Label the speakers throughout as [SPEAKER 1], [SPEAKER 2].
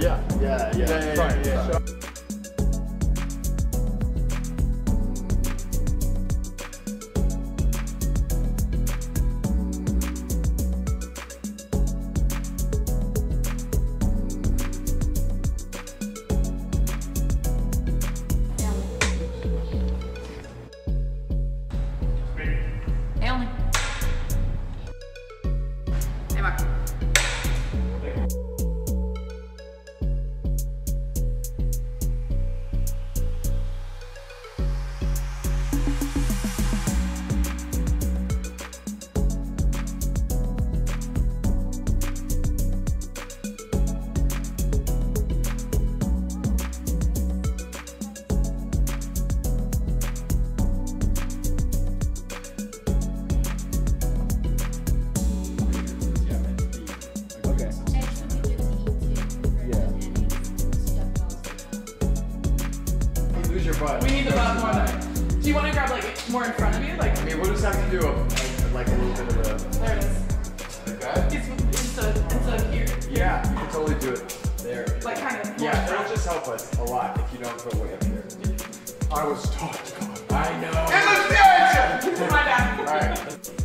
[SPEAKER 1] keep looking.
[SPEAKER 2] Yeah, yeah, yeah.
[SPEAKER 1] Sorry, sorry.
[SPEAKER 3] Naomi. Hey,
[SPEAKER 4] Do you want to grab like more in front of you? Like
[SPEAKER 2] I mean, we'll just have to do a, like, like a little bit of a.
[SPEAKER 4] there it is.
[SPEAKER 2] Like that?
[SPEAKER 4] It's instead instead here.
[SPEAKER 2] Yeah, you can totally do it there.
[SPEAKER 4] Like kind of.
[SPEAKER 2] Yeah,
[SPEAKER 4] in
[SPEAKER 2] it'll just help us a lot if you don't go way up here.
[SPEAKER 1] I was taught to go.
[SPEAKER 2] I know.
[SPEAKER 4] My bad.
[SPEAKER 2] Alright.
[SPEAKER 1] Okay?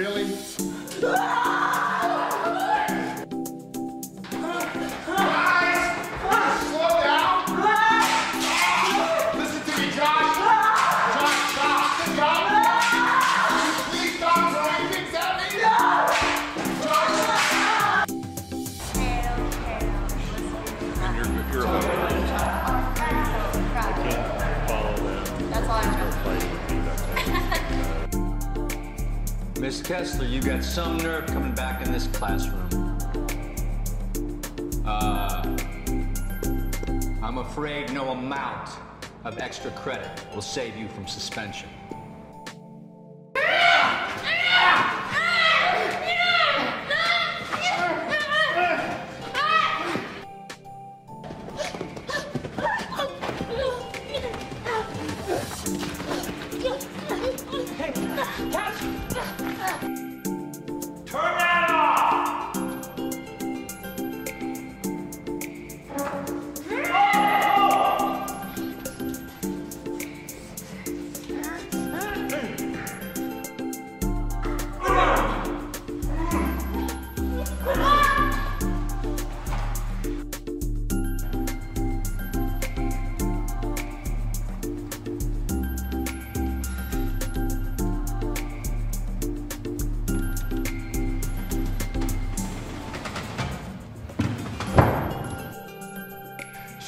[SPEAKER 1] Really?
[SPEAKER 3] Ah!
[SPEAKER 5] Miss Kessler, you've got some nerve coming back in this classroom. Uh, I'm afraid no amount of extra credit will save you from suspension.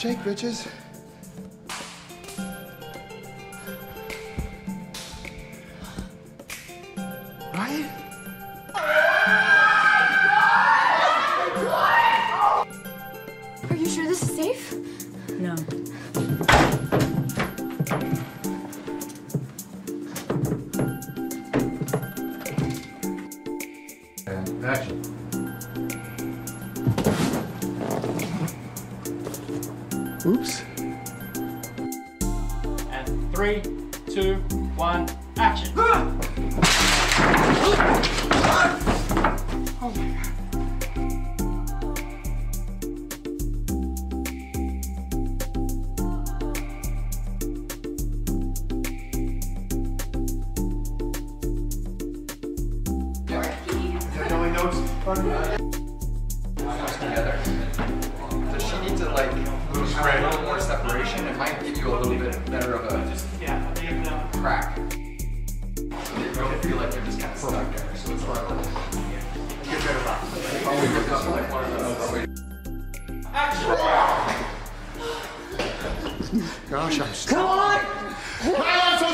[SPEAKER 1] Shake, bitches. Right? Oops.
[SPEAKER 6] And three, two, one, action.
[SPEAKER 2] Oh my together. Does she need to like have a little more separation? It might give you a little bit better of a
[SPEAKER 6] Yeah, I think it's now.
[SPEAKER 2] crack. So that you don't feel like you're just kind of stuck there. So it's like, get rid of that. Oh, we look up like one of those.
[SPEAKER 1] Gosh, I'm sorry. Come on! I'm so sorry!